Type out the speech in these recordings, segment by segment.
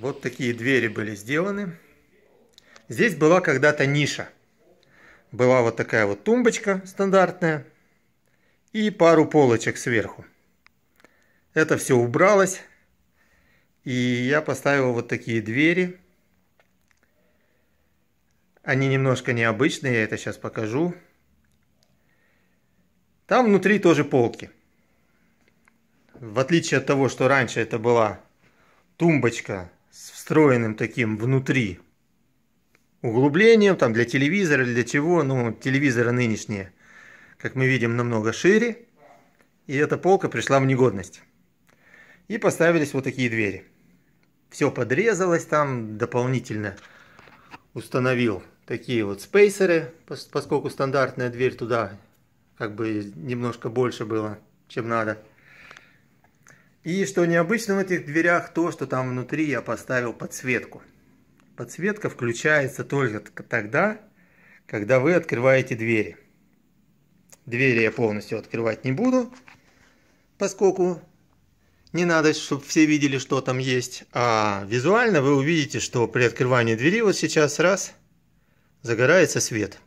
Вот такие двери были сделаны. Здесь была когда-то ниша. Была вот такая вот тумбочка стандартная. И пару полочек сверху. Это все убралось. И я поставил вот такие двери. Они немножко необычные, я это сейчас покажу. Там внутри тоже полки. В отличие от того, что раньше это была тумбочка с встроенным таким внутри углублением, там для телевизора, для чего, ну, телевизоры нынешние, как мы видим, намного шире, и эта полка пришла в негодность. И поставились вот такие двери. Все подрезалось там, дополнительно установил такие вот спейсеры, поскольку стандартная дверь туда как бы немножко больше было, чем надо. И что необычно в этих дверях, то, что там внутри я поставил подсветку. Подсветка включается только тогда, когда вы открываете двери. Двери я полностью открывать не буду, поскольку не надо, чтобы все видели, что там есть. А визуально вы увидите, что при открывании двери вот сейчас раз загорается свет.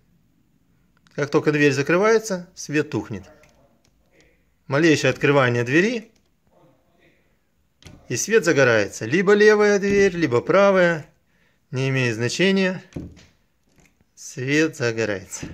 Как только дверь закрывается, свет тухнет. Малейшее открывание двери и свет загорается. Либо левая дверь, либо правая. Не имеет значения. Свет загорается.